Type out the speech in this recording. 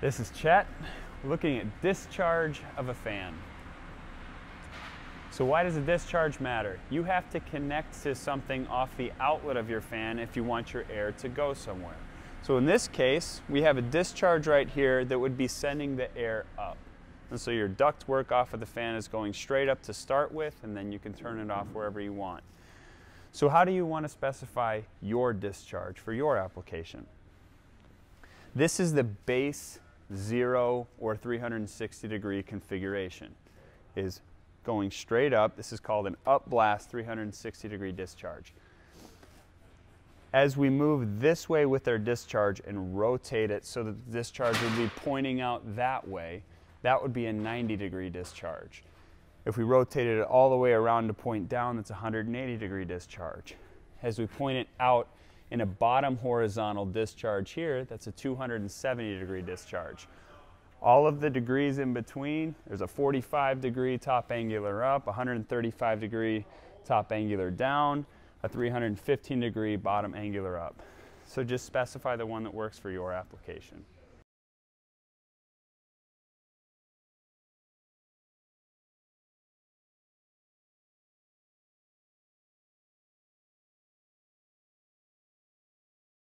This is Chet looking at discharge of a fan. So why does a discharge matter? You have to connect to something off the outlet of your fan if you want your air to go somewhere. So in this case, we have a discharge right here that would be sending the air up. And so your duct work off of the fan is going straight up to start with, and then you can turn it off wherever you want. So how do you want to specify your discharge for your application? This is the base zero or 360 degree configuration. Is going straight up. This is called an up blast 360 degree discharge. As we move this way with our discharge and rotate it so that the discharge would be pointing out that way, that would be a 90 degree discharge. If we rotated it all the way around to point down, that's a 180 degree discharge. As we point it out in a bottom horizontal discharge here, that's a 270 degree discharge all of the degrees in between. There's a 45 degree top angular up, 135 degree top angular down, a 315 degree bottom angular up. So just specify the one that works for your application.